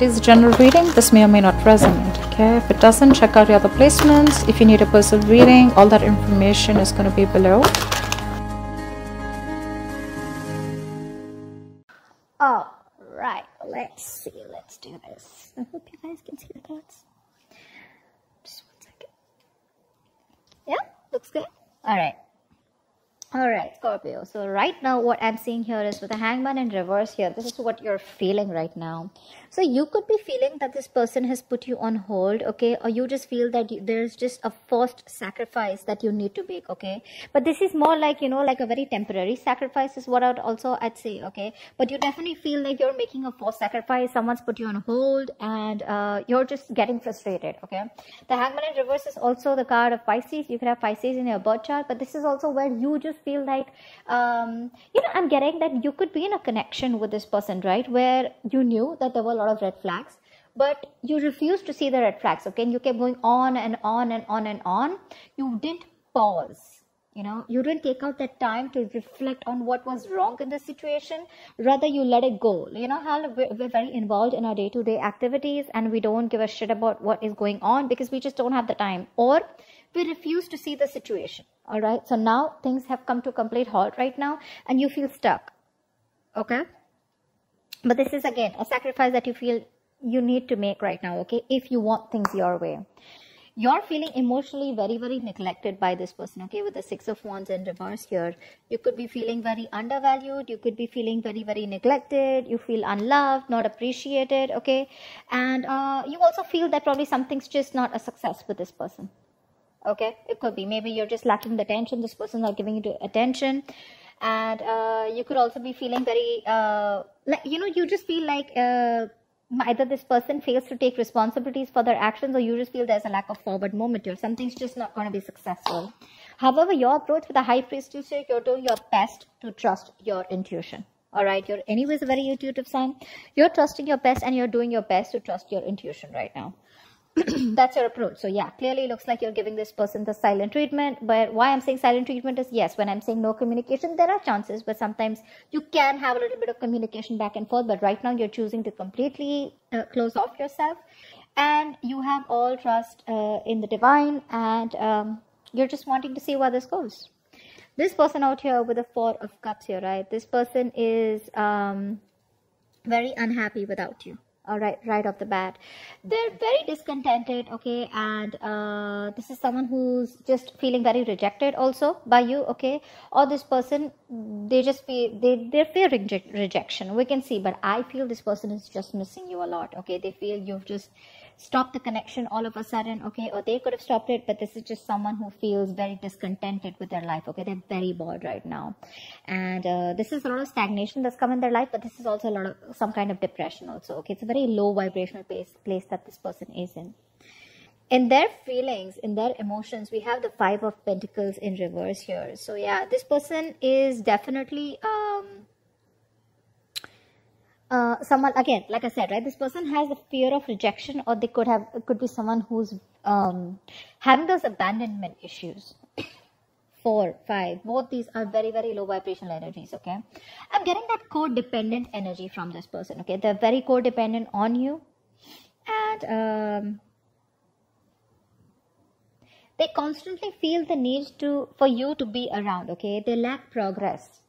It is a general reading. This may or may not resonate. Okay. If it doesn't, check out your other placements. If you need a personal reading, all that information is going to be below. All right, let's see. Let's do this. I hope you guys can see the cards. Just one second. Yeah, looks good. All right. All right, Scorpio. So right now, what I'm seeing here is with the hangman in reverse here, this is what you're feeling right now. So you could be feeling that this person has put you on hold, okay? Or you just feel that you, there's just a forced sacrifice that you need to make, okay? But this is more like, you know, like a very temporary sacrifice is what I'd also I'd say, okay? But you definitely feel like you're making a forced sacrifice. Someone's put you on hold and uh, you're just getting frustrated, okay? The hangman in reverse is also the card of Pisces. You could have Pisces in your birth chart, but this is also where you just feel like um, you know i'm getting that you could be in a connection with this person right? Where you knew that there were a lot of red flags but you refused to see the red flags okay? And you kept going on and on and on and on. You didn't pause you know? You didn't take out that time to reflect on what was wrong in the situation. Rather you let it go. You know how we're very involved in our day-to-day activities and we don't give a shit about what is going on because we just don't have the time. Or we refuse to see the situation. All right? So now things have come to complete halt right now and you feel stuck. Okay? But this is again a sacrifice that you feel you need to make right now okay? If you want things your way. You're feeling emotionally very very neglected by this person okay? With the six of wands in reverse here. You could be feeling very undervalued. You could be feeling very very neglected. You feel unloved not appreciated okay? And uh, you also feel that probably something's just not a success with this person okay? It could be. Maybe you're just lacking the attention. This person's not giving you attention. And uh, you could also be feeling very uh, like you know you just feel like uh, either this person fails to take responsibilities for their actions or you just feel there's a lack of forward movement or something's just not going to be successful. However your approach with the high priestess you're doing your best to trust your intuition. All right? You're anyways a very intuitive sign you're trusting your best and you're doing your best to trust your intuition right now that's your approach. So yeah, clearly looks like you're giving this person the silent treatment. But why I'm saying silent treatment is yes, when I'm saying no communication, there are chances, but sometimes you can have a little bit of communication back and forth. But right now you're choosing to completely uh, close off yourself, and you have all trust uh, in the divine, and um, you're just wanting to see where this goes. This person out here with the four of cups here, right? This person is um, very unhappy without you right right off the bat. They're very discontented okay? And uh, this is someone who's just feeling very rejected also by you okay? Or this person they just feel they they're fearing rejection. We can see but i feel this person is just missing you a lot okay? They feel you've just stopped the connection all of a sudden okay? Or they could have stopped it but this is just someone who feels very discontented with their life okay? They're very bored right now. And uh, this is a lot of stagnation that's come in their life but this is also a lot of some kind of depression also okay? It's a very low vibrational place place that this person is in in their feelings in their emotions we have the five of pentacles in reverse here. So yeah this person is definitely um uh, someone again like i said right this person has a fear of rejection or they could have could be someone who's um, having those abandonment issues. Four five both these are very very low vibrational energies okay? I'm getting that codependent energy from this person okay? They're very codependent on you. And um, they constantly feel the need to for you to be around okay? They lack progress.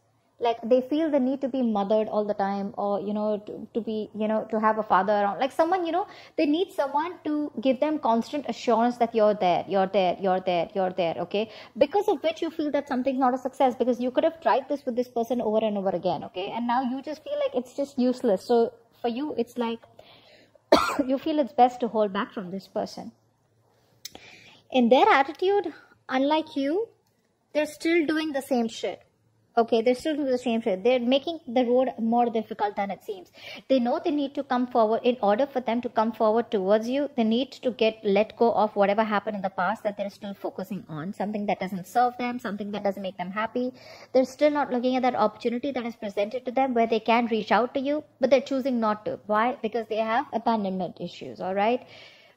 Like they feel the need to be mothered all the time or you know to, to be you know to have a father around. Like someone you know they need someone to give them constant assurance that you're there you're there you're there you're there okay? Because of which you feel that something's not a success because you could have tried this with this person over and over again okay? And now you just feel like it's just useless. So for you it's like you feel it's best to hold back from this person in their attitude unlike you they're still doing the same shit. Okay they're still doing the same shit. They're making the road more difficult than it seems. They know they need to come forward in order for them to come forward towards you they need to get let go of whatever happened in the past that they're still focusing on. Something that doesn't serve them something that doesn't make them happy. They're still not looking at that opportunity that is presented to them where they can reach out to you but they're choosing not to. Why? Because they have abandonment issues all right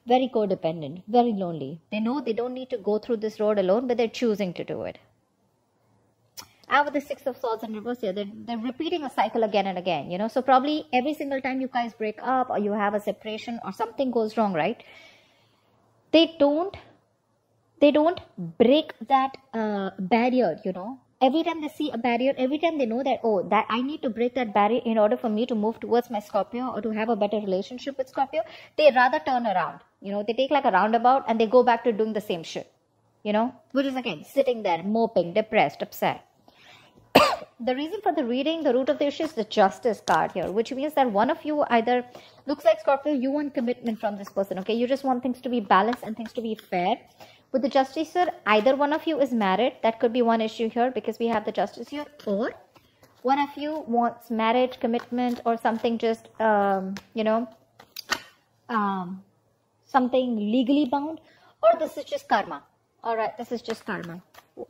very codependent very lonely they know they don't need to go through this road alone but they're choosing to do it And with the Six of Swords in reverse here, they're, they're repeating a cycle again and again, you know. So probably every single time you guys break up or you have a separation or something goes wrong, right? They don't, they don't break that uh, barrier, you know. Every time they see a barrier, every time they know that, oh, that I need to break that barrier in order for me to move towards my Scorpio or to have a better relationship with Scorpio, they rather turn around. You know, they take like a roundabout and they go back to doing the same shit you know, which is again sitting there moping, depressed, upset. the reason for the reading, the root of the issue is the justice card here, which means that one of you either looks like Scorpio, you want commitment from this person, okay? You just want things to be balanced and things to be fair. With the justice here, either one of you is married. That could be one issue here because we have the justice here, or one of you wants marriage, commitment, or something just, um, you know, um, something legally bound, or this is just karma? All right this is just karma.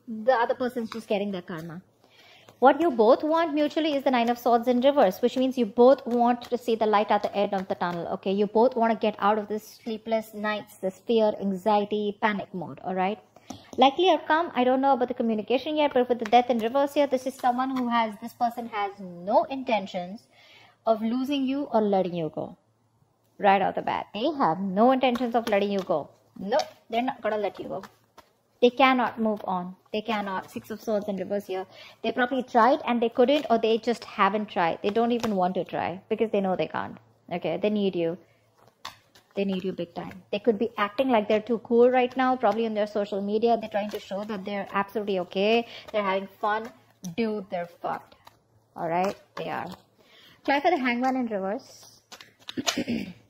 The other person's just getting their karma. What you both want mutually is the nine of swords in reverse which means you both want to see the light at the end of the tunnel okay? You both want to get out of this sleepless nights this fear anxiety panic mode all right? Likely outcome i don't know about the communication yet but with the death in reverse here this is someone who has this person has no intentions of losing you or letting you go right out the bat they have no intentions of letting you go no they're not gonna let you go they cannot move on. They cannot. Six of Swords in reverse here. They probably tried and they couldn't, or they just haven't tried. They don't even want to try because they know they can't. Okay, they need you. They need you big time. They could be acting like they're too cool right now, probably on their social media. They're trying to show that they're absolutely okay. They're having fun. Dude, they're fucked. Alright, they are. Try for the hangman in reverse.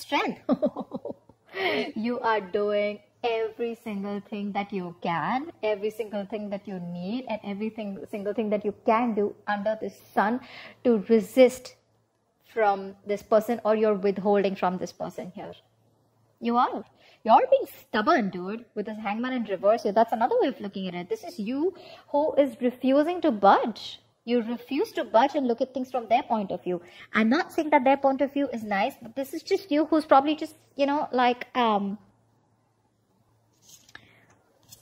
Strength. you are doing every single thing that you can, every single thing that you need, and everything single thing that you can do under the sun to resist from this person or you're withholding from this person here. You are. You're being stubborn, dude, with this hangman in reverse here. That's another way of looking at it. This is you who is refusing to budge. You refuse to budge and look at things from their point of view. I'm not saying that their point of view is nice, but this is just you who's probably just, you know, like, um,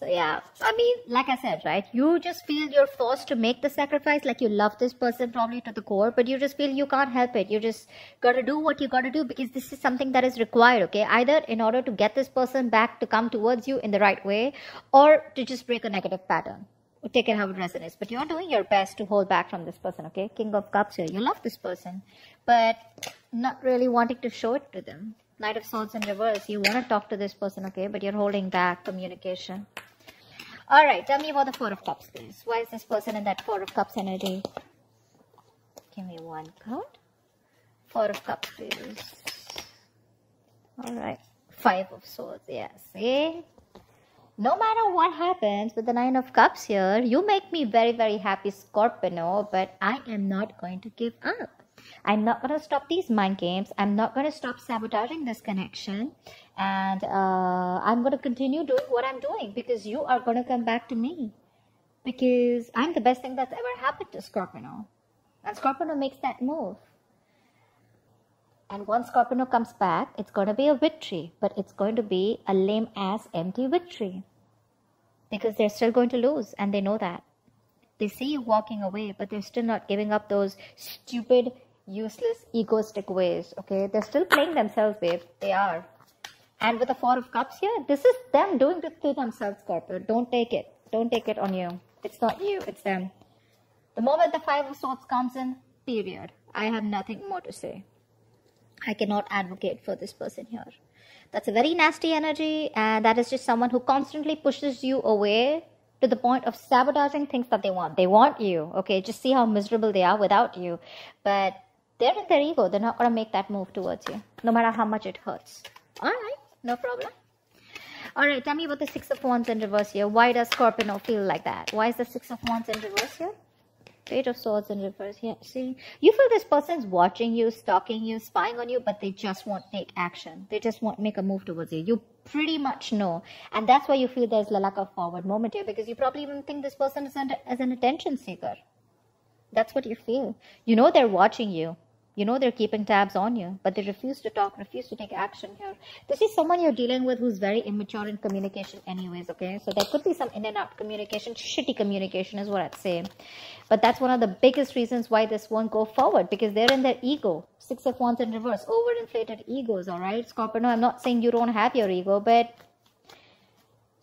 so yeah, I mean, like I said, right? You just feel you're forced to make the sacrifice, like you love this person probably to the core, but you just feel you can't help it. You just gotta do what you gotta do because this is something that is required, okay? Either in order to get this person back to come towards you in the right way, or to just break a negative pattern. Take it how it resonates. But you're doing your best to hold back from this person, okay? King of Cups here. You love this person, but not really wanting to show it to them. Knight of Swords in reverse. You want to talk to this person, okay? But you're holding back communication. All right, tell me about the Four of Cups, please. Why is this person in that Four of Cups energy? Give me one card. Four of Cups, please. All right, Five of Swords, yes. See? No matter what happens with the Nine of Cups here, you make me very, very happy, Scorpio, but I am not going to give up. I'm not going to stop these mind games. I'm not going to stop sabotaging this connection. And uh, I'm going to continue doing what I'm doing because you are going to come back to me. Because I'm the best thing that's ever happened to Scorpio. And Scorpio makes that move. And once Scorpio comes back, it's going to be a victory. But it's going to be a lame ass empty victory. Because they're still going to lose and they know that. They see you walking away, but they're still not giving up those stupid useless, egoistic ways. Okay, they're still playing themselves, babe. They are. And with the Four of Cups here, this is them doing it to themselves, Scorpio. Don't take it. Don't take it on you. It's not you, it's them. The moment the Five of Swords comes in, period. I have nothing more to say. I cannot advocate for this person here. That's a very nasty energy, and that is just someone who constantly pushes you away to the point of sabotaging things that they want. They want you, okay? Just see how miserable they are without you. But they're in their ego. They're not going to make that move towards you, no matter how much it hurts. All right, no problem. All right, tell me about the Six of Wands in reverse here. Why does Scorpio feel like that? Why is the Six of Wands in reverse here? Page of Swords in reverse here. See, you feel this person's watching you, stalking you, spying on you, but they just won't take action. They just won't make a move towards you. You pretty much know. And that's why you feel there's a lack of forward moment here because you probably even think this person is as an attention seeker. That's what you feel. You know they're watching you. You know they're keeping tabs on you, but they refuse to talk, refuse to take action here. This is someone you're dealing with who's very immature in communication, anyways, okay? So there could be some in and out communication, shitty communication is what I'd say. But that's one of the biggest reasons why this won't go forward because they're in their ego. Six of Wands in reverse, overinflated egos, all right? Scorpio, no, I'm not saying you don't have your ego, but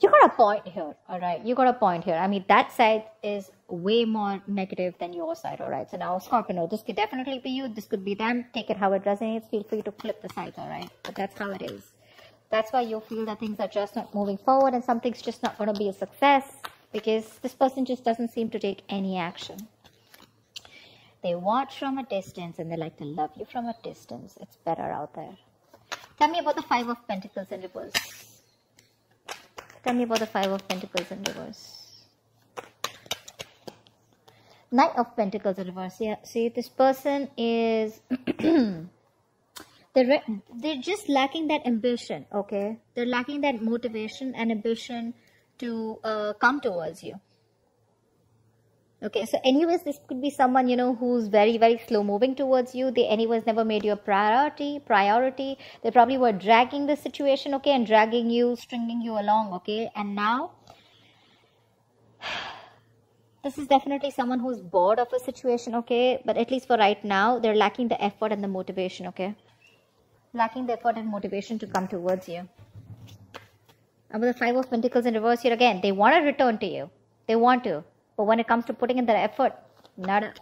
you got a point here all right? You got a point here. I mean that side is way more negative than your side all right? So now scorpio this could definitely be you. This could be them. Take it how it resonates. Feel free to flip the sides all right? But that's how it is. That's why you feel that things are just not moving forward and something's just not going to be a success because this person just doesn't seem to take any action. They watch from a distance and they like to love you from a distance. It's better out there. Tell me about the five of pentacles in reverse Tell me about the Five of Pentacles in reverse. Knight of Pentacles in reverse. Yeah, see, this person is... they're, they're just lacking that ambition, okay? They're lacking that motivation and ambition to uh, come towards you. Okay, so anyways, this could be someone, you know, who's very, very slow moving towards you. They anyways never made you a priority, priority. They probably were dragging the situation, okay, and dragging you, stringing you along, okay. And now, this is definitely someone who's bored of a situation, okay. But at least for right now, they're lacking the effort and the motivation, okay. Lacking the effort and motivation to come towards you. And with the Five of Pentacles in reverse here again, they want to return to you. They want to but when it comes to putting in the effort, nada.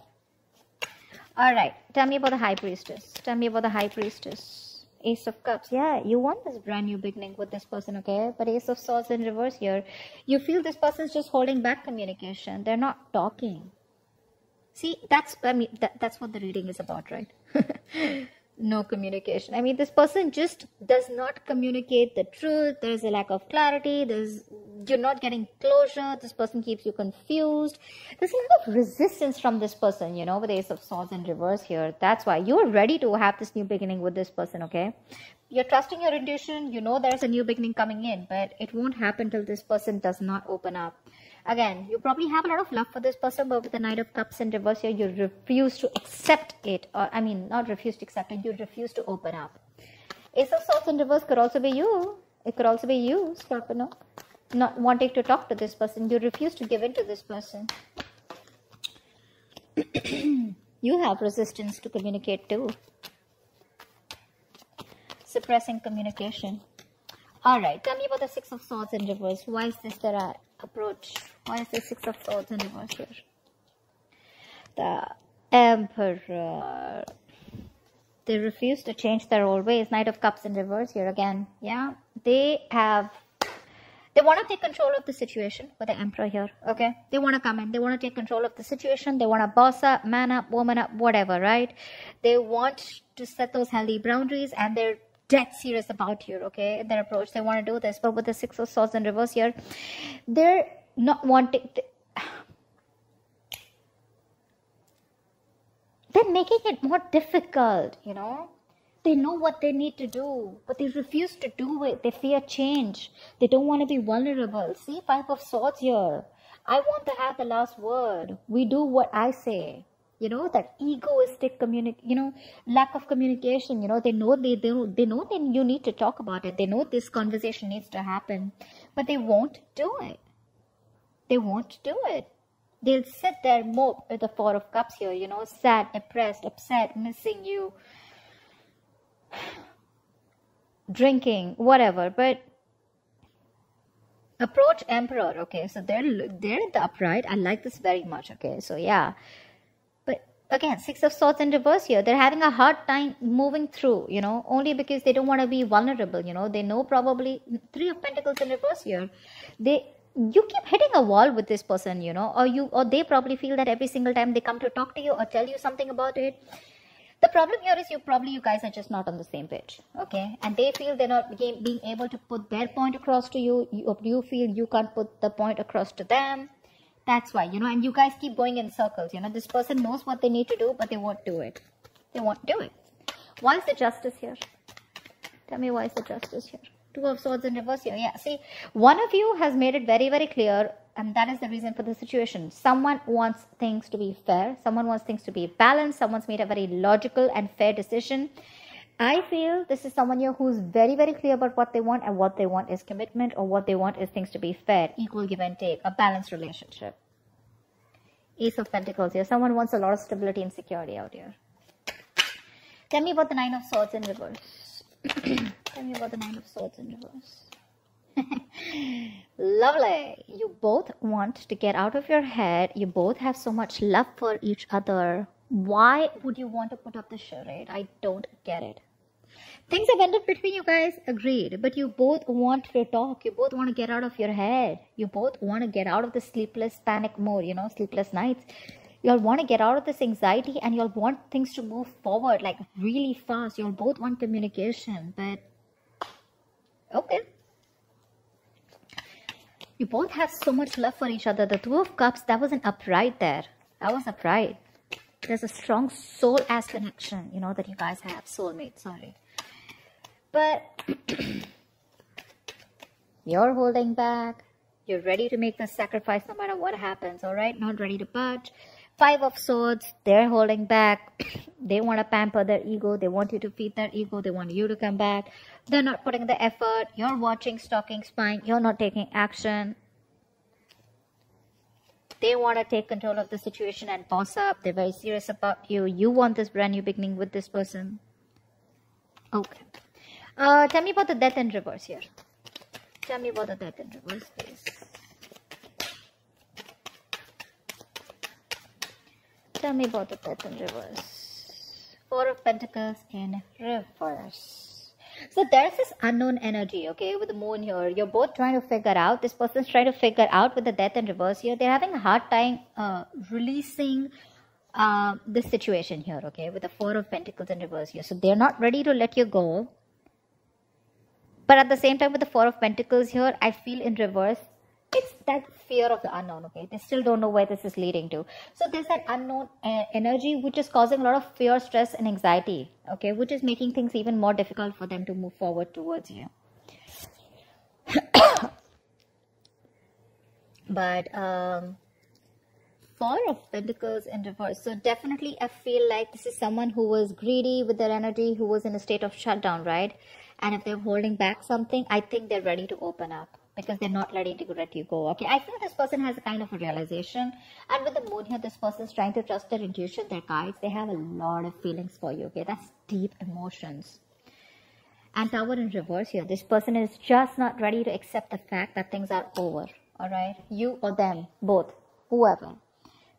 Alright, tell me about the High Priestess. Tell me about the High Priestess. Ace of Cups. Yeah, you want this brand new beginning with this person, okay? But Ace of Swords in reverse here. You feel this person's just holding back communication. They're not talking. See, that's I mean that, that's what the reading is about, right? no communication. I mean, this person just does not communicate the truth. There's a lack of clarity. There's you're not getting closure. This person keeps you confused. There's a lot of resistance from this person, you know, with Ace of Swords in reverse here. That's why you're ready to have this new beginning with this person, okay? You're trusting your intuition. You know there's a new beginning coming in, but it won't happen till this person does not open up. Again, you probably have a lot of love for this person, but with the Knight of Cups in reverse here, you refuse to accept it. Or, I mean, not refuse to accept it, you refuse to open up. Ace of Swords in reverse could also be you. It could also be you, Scorpio. Not wanting to talk to this person. You refuse to give in to this person. you have resistance to communicate too. Suppressing communication. Alright, tell me about the Six of Swords in reverse. Why is this there are approach? Why is the Six of Swords in reverse here? The Emperor. They refuse to change their old ways. Knight of Cups in reverse here again. Yeah, they have they want to take control of the situation with the emperor here okay they want to come in they want to take control of the situation they want to boss up man up woman up whatever right they want to set those healthy boundaries and they're dead serious about here okay their approach. They want to do this but with the six of swords in reverse here they're not wanting they're making it more difficult you know? They know what they need to do but they refuse to do it. They fear change. They don't want to be vulnerable. See five of swords here. I want to have the last word. We do what i say you know that egoistic communic you know lack of communication you know they know they, they they know that you need to talk about it. They know this conversation needs to happen but they won't do it. They won't do it. They'll sit there mope with the four of cups here you know sad depressed upset missing you drinking whatever. But approach emperor okay? So they're they're the upright. I like this very much okay? So yeah again six of swords in reverse here. They're having a hard time moving through you know only because they don't want to be vulnerable you know. They know probably three of pentacles in reverse here. They you keep hitting a wall with this person you know or you or they probably feel that every single time they come to talk to you or tell you something about it. The problem here is you probably you guys are just not on the same page okay? And they feel they're not being able to put their point across to you. You, you feel you can't put the point across to them that's why, you know, and you guys keep going in circles. You know, this person knows what they need to do, but they won't do it. They won't do it. Why is the justice here? Tell me why is the justice here? Two of Swords in reverse here. Yeah, see, one of you has made it very, very clear, and that is the reason for the situation. Someone wants things to be fair. Someone wants things to be balanced. Someone's made a very logical and fair decision. I feel this is someone here who's very, very clear about what they want, and what they want is commitment, or what they want is things to be fair, equal give and take, a balanced relationship. Ace of Pentacles here. Someone wants a lot of stability and security out here. Tell me about the Nine of Swords in reverse. Tell me about the Nine of Swords in reverse. Lovely. You both want to get out of your head. You both have so much love for each other. Why would you want to put up the charade? I don't get it. Things have ended between you guys, agreed. But you both want to talk. You both want to get out of your head. You both want to get out of the sleepless panic mode, you know, sleepless nights. You'll want to get out of this anxiety and you'll want things to move forward like really fast. You'll both want communication, but okay. You both have so much love for each other. The Two of Cups, that was an upright there. That was upright. There's a strong soul as connection, you know, that you guys have. Soulmate, sorry. But you're holding back. You're ready to make the sacrifice no matter what happens, all right? Not ready to budge. Five of Swords, they're holding back. they want to pamper their ego. They want you to feed their ego. They want you to come back. They're not putting the effort. You're watching, stalking, spying. You're not taking action. They want to take control of the situation and boss up. They're very serious about you. You want this brand new beginning with this person. Okay. Uh, tell me about the death in reverse here. Tell me about the death in reverse, please. Tell me about the death in reverse. Four of Pentacles in reverse. So there's this unknown energy, okay, with the moon here. You're both trying to figure out, this person's trying to figure out with the death in reverse here. They're having a hard time uh, releasing uh, this situation here, okay, with the Four of Pentacles in reverse here. So they're not ready to let you go. But at the same time, with the Four of Pentacles here, I feel in reverse, it's that fear of the unknown, okay? They still don't know where this is leading to. So there's that unknown uh, energy which is causing a lot of fear, stress, and anxiety, okay? Which is making things even more difficult for them to move forward towards you. but, um, Four of Pentacles in reverse. So definitely I feel like this is someone who was greedy with their energy, who was in a state of shutdown, right? And if they're holding back something, I think they're ready to open up because they're not ready to let you go. Okay, I feel this person has a kind of a realization, and with the moon here, this person is trying to trust their intuition, their guides. They have a lot of feelings for you. Okay, that's deep emotions. And Tower in reverse here, this person is just not ready to accept the fact that things are over. All right, you or them, both, whoever.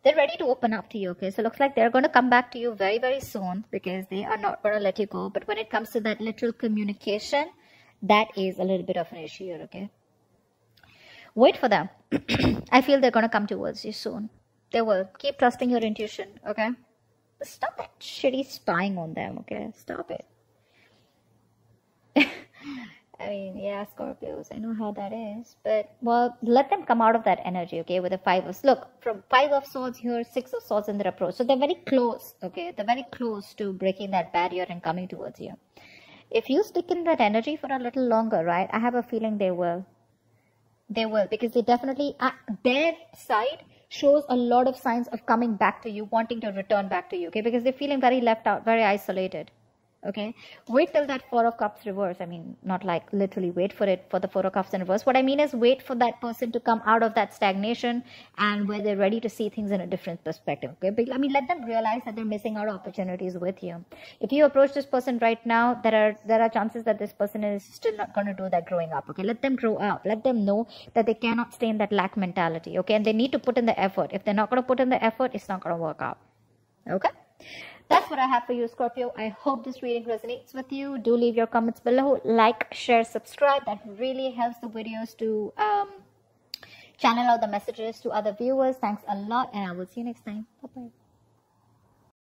They're ready to open up to you, okay? So it looks like they're going to come back to you very, very soon because they are not going to let you go. But when it comes to that literal communication, that is a little bit of an issue here, okay? Wait for them. I feel they're going to come towards you soon. They will. Keep trusting your intuition, okay? But stop that shitty spying on them, okay? Stop it. I mean, yeah, Scorpios, I know how that is. But, well, let them come out of that energy, okay, with the Five of... Look, from Five of Swords here, Six of Swords in their approach. So they're very close, okay? They're very close to breaking that barrier and coming towards you. If you stick in that energy for a little longer, right, I have a feeling they will they will because they definitely uh, their side shows a lot of signs of coming back to you wanting to return back to you okay? Because they're feeling very left out very isolated okay? Wait till that four of cups reverse. I mean not like literally wait for it for the four of cups in reverse. What i mean is wait for that person to come out of that stagnation and where they're ready to see things in a different perspective. Okay? But i mean let them realize that they're missing out opportunities with you. If you approach this person right now there are there are chances that this person is still not going to do that growing up. Okay? Let them grow up. Let them know that they cannot stay in that lack mentality. Okay? And they need to put in the effort. If they're not going to put in the effort it's not going to work out. Okay that's what I have for you, Scorpio. I hope this reading resonates with you. Do leave your comments below. Like, share, subscribe. That really helps the videos to um, channel out the messages to other viewers. Thanks a lot, and I will see you next time. Bye bye.